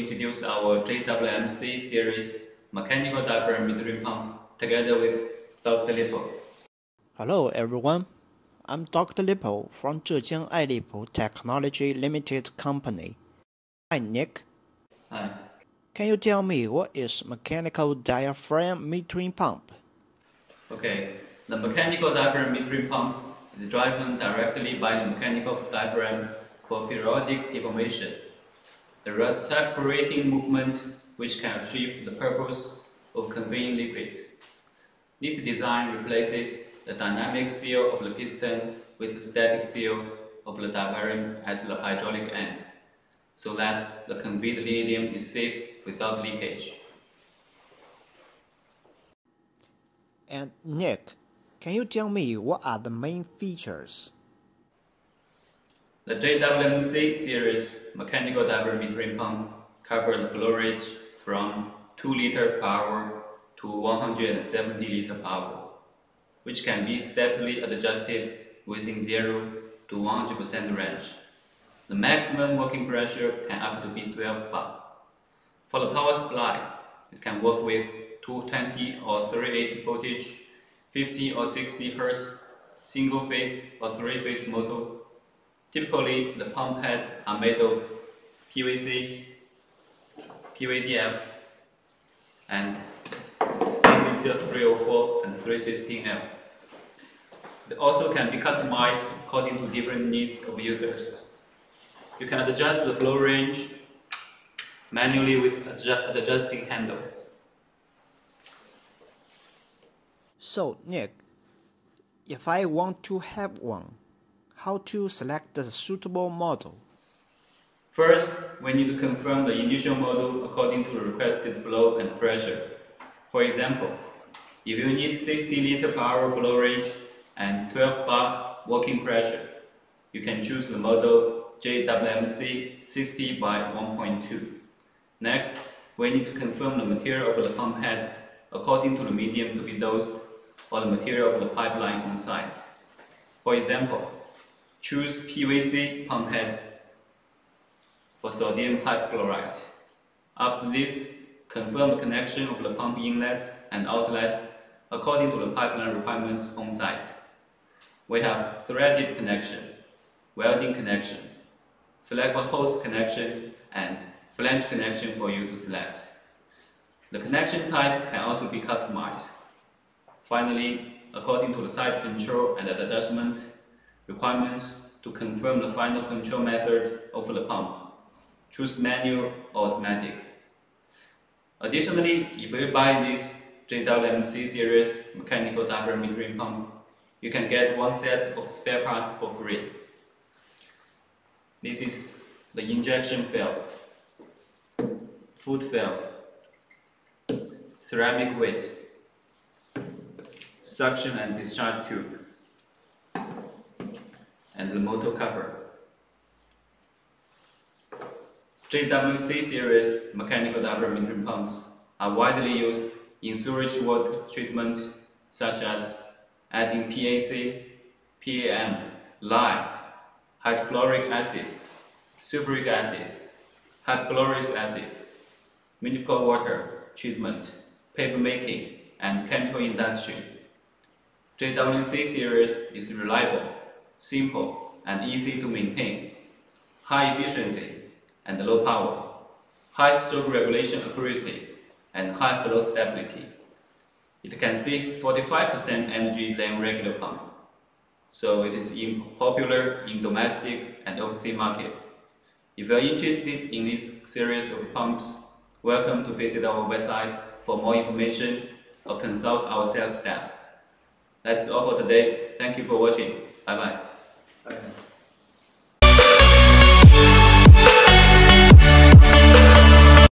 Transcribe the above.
introduce our JWMC series mechanical diaphragm metering pump together with Dr. Lipo. Hello everyone, I'm Dr. Lipo from Zhejiang Ailipu Technology Limited Company. Hi Nick. Hi. Can you tell me what is mechanical diaphragm metering pump? Okay, the mechanical diaphragm metering pump is driven directly by the mechanical diaphragm for periodic deformation. The reciprocating movement which can achieve the purpose of conveying liquid. This design replaces the dynamic seal of the piston with the static seal of the diaphragm at the hydraulic end, so that the conveyed medium is safe without leakage. And Nick, can you tell me what are the main features? The JWMC series mechanical diaphragm metering pump covers the flow rate from 2 liter per hour to 170 liter per hour, which can be steadily adjusted within 0 to 100% range. The maximum working pressure can up to be 12 bar. For the power supply, it can work with 220 or 380 voltage, 50 or 60 Hz, single phase or three phase motor Typically, the pump head are made of PVC, PVDF, and steel 304 and 316L. They also can be customized according to different needs of users. You can adjust the flow range manually with adju adjusting handle. So, Nick, if I want to have one, how to select the suitable model. First, we need to confirm the initial model according to the requested flow and pressure. For example, if you need 60 liter per hour flow range and 12 bar working pressure, you can choose the model JWMC 60 by 1.2. Next, we need to confirm the material of the pump head according to the medium to be dosed or the material of the pipeline on site. For example, Choose PVC pump head for sodium hypochlorite. After this, confirm the connection of the pump inlet and outlet according to the pipeline requirements on site. We have threaded connection, welding connection, flexible hose connection, and flange connection for you to select. The connection type can also be customized. Finally, according to the site control and the adjustment, requirements to confirm the final control method of the pump. Choose manual or automatic. Additionally, if you buy this JWMC series mechanical diaphragm metering pump, you can get one set of spare parts for free. This is the injection valve, foot valve, ceramic weight, suction and discharge tube and the motor cover. JWC series mechanical diaphragm metering pumps are widely used in sewage water treatment such as adding PAC, PAM, lime, hydrochloric acid, sulfuric acid, hypochlorous acid, municipal water treatment, paper making, and chemical industry. JWC series is reliable simple and easy to maintain, high efficiency and low power, high stroke regulation accuracy, and high flow stability. It can save 45% energy than regular pump, so it is popular in domestic and overseas markets. If you are interested in this series of pumps, welcome to visit our website for more information or consult our sales staff. That's all for today. Thank you for watching. 拜拜。拜拜。